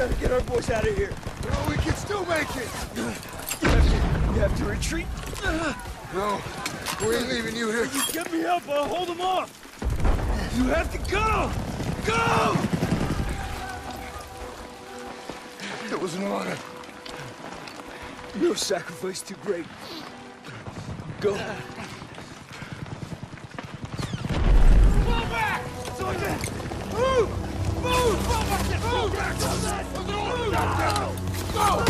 Gotta get our boys out of here. No, we can still make it. You have to, you have to retreat. No, we ain't leaving you here. You get me up, I'll hold them off. You have to go! Go! It was an honor. No sacrifice too great. Go. Go!